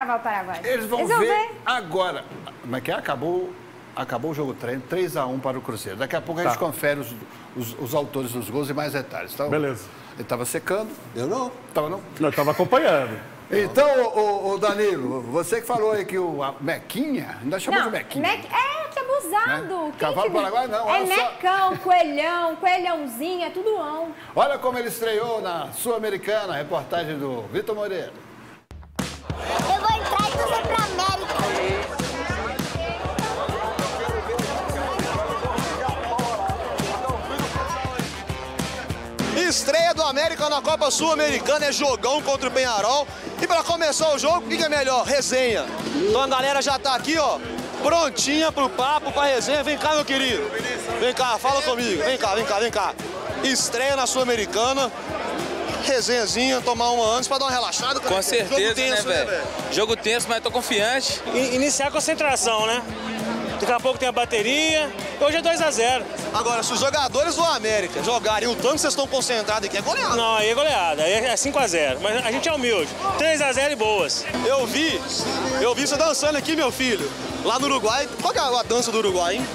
o Paraguai. Eles vão, Eles vão ver, ver. agora. Como é que é? Acabou, acabou o jogo treino, 3x1 para o Cruzeiro. Daqui a pouco a gente Tá. confere os, os- os autores dos gols e mais detalhes. Tá? Beleza. Ele estava secando. Eu não. Tava não? Não, eu tava acompanhando. Então, ô, ô, Danilo, você que falou aí que o a Mequinha, ainda chamou Não, de Mequinha. Mec... é, que abusado. Né? Cavalo que- paraguai, não, É olha só. mecão, coelhão, coelhãozinho, é tudo ão. Olha como ele estreou na Sul-Americana, reportagem do Vitor Moreira. Estreia do América na Copa Sul-Americana é jogão contra o Penharol. E pra começar o jogo, o que é melhor? Resenha. Então a galera já tá aqui, ó, prontinha pro papo, pra resenha. Vem cá, meu querido. Vem cá, fala comigo. Vem cá, vem cá, vem cá. Estreia na Sul-Americana. Resenhazinha, tomar uma antes pra dar uma relaxada. Com certeza, Jogo tenso, né, velho? Jogo tenso, mas tô confiante. In- iniciar a concentração, né? Daqui a pouco tem a bateria. Hoje é 2x0. Agora, se os jogadores do América jogarem o tanto que vocês estão concentrados aqui, é goleada. Não, aí é goleada, aí é 5x0. Mas a gente é humilde. 3x0 e boas. Eu vi, eu vi você dançando aqui, meu filho. Lá no Uruguai. Qual que é a dança do Uruguai, hein?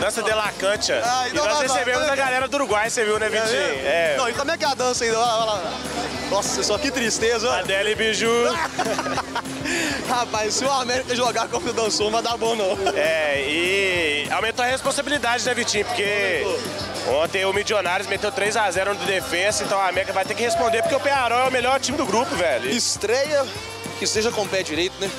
Dança de la Cancha. Ah, e então nós vai, vai, recebemos vai. a galera do Uruguai, você viu, né, Vitinho? É. Não, e como é que é a dança lá. Nossa, só que tristeza. ó. Adele e Biju. Rapaz, se o América jogar como dançou, não vai dar bom, não. É, e aumentou a responsabilidade, né, Vitinho? Porque ontem o Milionários meteu 3x0 no defesa, então a América vai ter que responder, porque o Penharol é o melhor time do grupo, velho. Estreia que seja com o pé direito, né?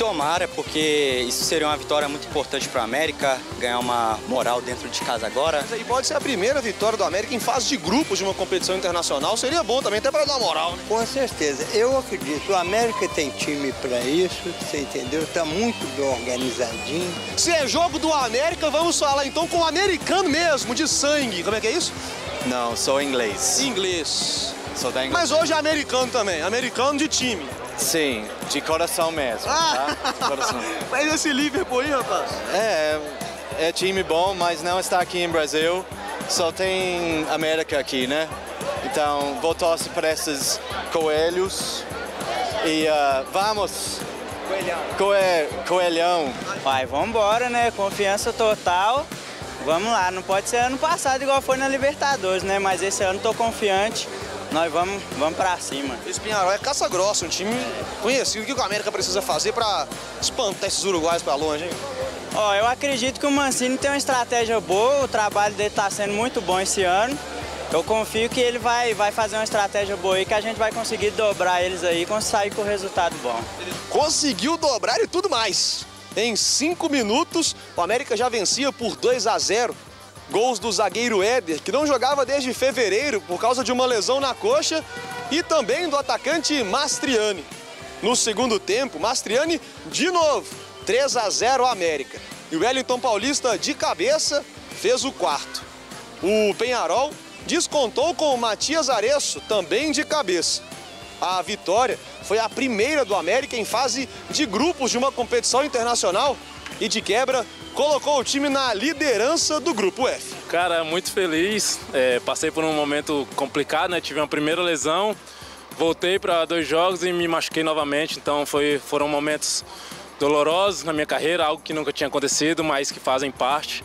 Tomara, porque isso seria uma vitória muito importante para a América, ganhar uma moral dentro de casa agora. E pode ser a primeira vitória do América em fase de grupos de uma competição internacional. Seria bom também, até pra dar moral, né? Com certeza. Eu acredito. O América tem time para isso, você entendeu? Tá muito bem organizadinho. Se é jogo do América, vamos falar então com o americano mesmo, de sangue. Como é que é isso? Não, sou inglês. Inglês. Sou da Inglaterra. Mas hoje é americano também, americano de time. Sim, de coração mesmo. Ah! Tá? De coração. Mas esse Liverpool aí, rapaz. É, é time bom, mas não está aqui em Brasil. Só tem América aqui, né? Então, vou torcer para esses coelhos. E ah, vamos! Coelhão. Coelhão. Vai, vambora, né? Confiança total. Vamos lá, não pode ser ano passado igual foi na Libertadores, né? Mas esse ano tô confiante. Nós vamos, vamos pra cima. Esse Pinharol é caça grossa, um time conhecido. O que o América precisa fazer pra espantar esses uruguaios pra longe, hein? Ó, eu acredito que o Mancini tem uma estratégia boa, o trabalho dele tá sendo muito bom esse ano. Eu confio que ele vai, vai fazer uma estratégia boa aí, que a gente vai conseguir dobrar eles aí e sair com resultado bom. Conseguiu dobrar e tudo mais. Em cinco minutos, o América já vencia por 2 a 0. Gols do zagueiro Éder, que não jogava desde fevereiro por causa de uma lesão na coxa, e também do atacante Mastriani. No segundo tempo, Mastriani de novo, 3 a 0 América. E o Wellington Paulista de cabeça fez o quarto. O Penharol descontou com o Matias Areço, também de cabeça. A vitória foi a primeira do América em fase de grupos de uma competição internacional e, de quebra, colocou o time na liderança do grupo F. Cara, muito feliz. É, passei por um momento complicado, né? Tive uma primeira lesão, voltei para dois jogos e me machuquei novamente. Então foi, foram momentos dolorosos na minha carreira, algo que nunca tinha acontecido, mas que fazem parte.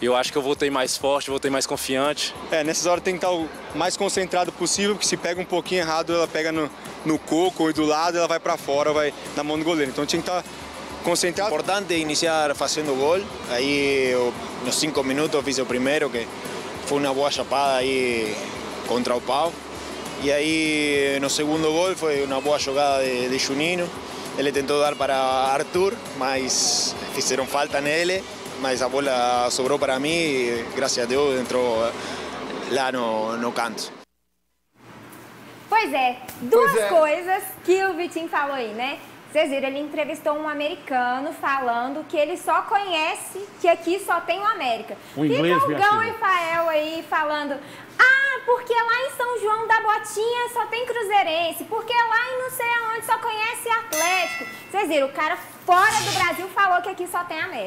E eu acho que eu voltei mais forte, voltei mais confiante. É, nessas horas tem que estar o mais concentrado possível, porque se pega um pouquinho errado, ela pega no, no coco ou do lado, ela vai para fora, vai na mão do goleiro. Então tinha que estar concentrado. Importante iniciar fazendo gol. Aí nos cinco minutos fiz o primeiro, que foi uma boa chapada aí contra o pau. E aí no segundo gol foi uma boa jogada de, de Juninho. Ele tentou dar para Arthur, mas fizeram falta nele. Mas a bola sobrou para mim e, graças a Deus, entrou lá no, no canto. Pois é, duas Pois é. coisas que o Vitinho falou aí, né? Vocês viram, ele entrevistou um americano falando que ele só conhece que aqui só tem o América. O inglês, Fica o Gão e Fael aí falando, ah, porque lá em São João da Botinha só tem cruzeirense, porque lá em não sei aonde só conhece Atlético. Vocês viram, o cara fora do Brasil falou que aqui só tem América.